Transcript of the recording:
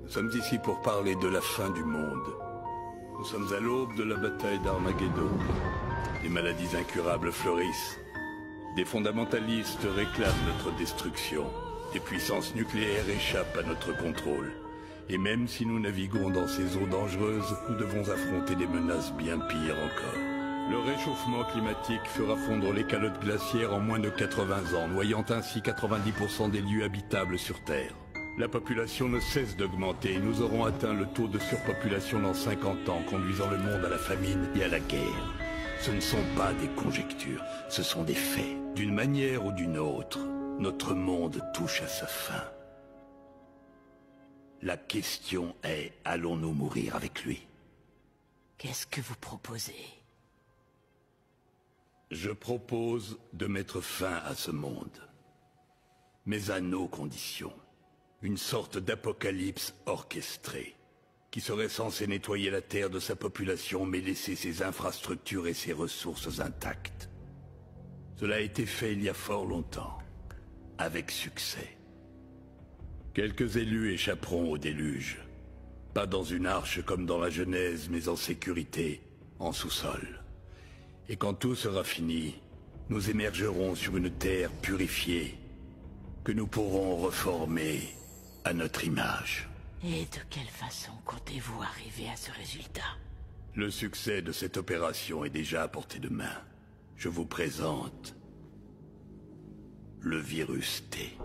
Nous sommes ici pour parler de la fin du monde. Nous sommes à l'aube de la bataille d'Armageddon. Des maladies incurables fleurissent. Des fondamentalistes réclament notre destruction. Des puissances nucléaires échappent à notre contrôle. Et même si nous naviguons dans ces eaux dangereuses, nous devons affronter des menaces bien pires encore. Le réchauffement climatique fera fondre les calottes glaciaires en moins de 80 ans, noyant ainsi 90% des lieux habitables sur Terre. La population ne cesse d'augmenter et nous aurons atteint le taux de surpopulation dans 50 ans, conduisant le monde à la famine et à la guerre. Ce ne sont pas des conjectures, ce sont des faits. D'une manière ou d'une autre, notre monde touche à sa fin. La question est, allons-nous mourir avec lui? Qu'est-ce que vous proposez? Je propose de mettre fin à ce monde. Mais à nos conditions. Une sorte d'apocalypse orchestrée, qui serait censée nettoyer la Terre de sa population mais laisser ses infrastructures et ses ressources intactes. Cela a été fait il y a fort longtemps, avec succès. Quelques élus échapperont au déluge. Pas dans une arche comme dans la Genèse, mais en sécurité, en sous-sol. Et quand tout sera fini, nous émergerons sur une terre purifiée, que nous pourrons reformer à notre image. Et de quelle façon comptez-vous arriver à ce résultat? Le succès de cette opération est déjà à portée de main. Je vous présente le virus T.